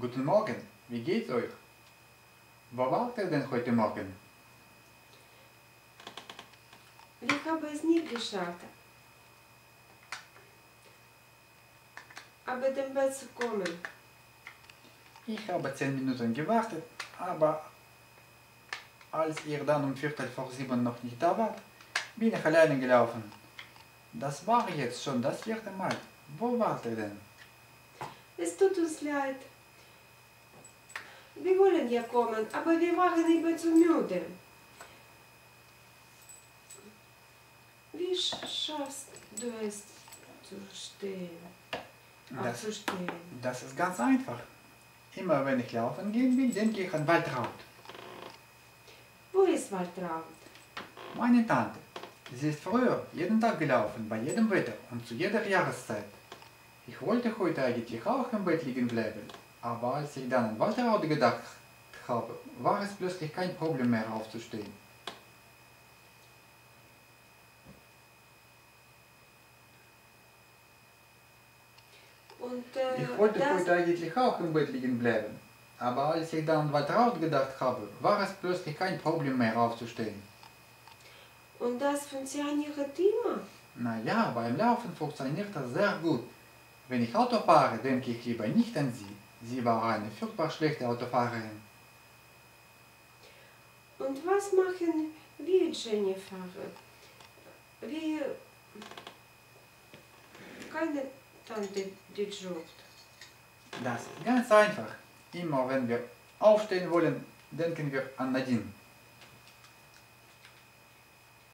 Guten Morgen, wie geht's euch? Wo wart ihr denn heute Morgen? Ich habe es nie geschafft. Aber dem Bett zu kommen. Ich habe zehn Minuten gewartet, aber als ihr dann um Viertel vor sieben noch nicht da wart, bin ich alleine gelaufen. Das war jetzt schon das vierte Mal. Wo wart ihr denn? Es tut uns leid. Wir wollen ja kommen, aber wir waren immer zu müde. Wie sch- schaffst du es zu stehen? Das, Aufzustehen? das ist ganz einfach. Immer wenn ich laufen gehen will, denke ich an Waltraud. Wo ist Waltraud? Meine Tante. Sie ist früher jeden Tag gelaufen, bei jedem Wetter und zu jeder Jahreszeit. Ich wollte heute eigentlich auch im Bett liegen bleiben, aber als ich dann an Waltraud gedacht habe, war es plötzlich kein Problem mehr aufzustehen. Und äh, Ich wollte heute eigentlich auch im Bett liegen bleiben, aber als ich dann an Waltraud gedacht habe, war es plötzlich kein Problem mehr aufzustehen. und das funktioniert immer. Naja, beim Laufen funktioniert das sehr gut. Wenn ich Auto fahre, denke ich lieber nicht an sie. Sie war eine furchtbar schlechte Autofahrerin. Und was machen wir, Jennifer? Wir. Keine Tante, die joggt. Das ist ganz einfach. Immer wenn wir aufstehen wollen, denken wir an Nadine.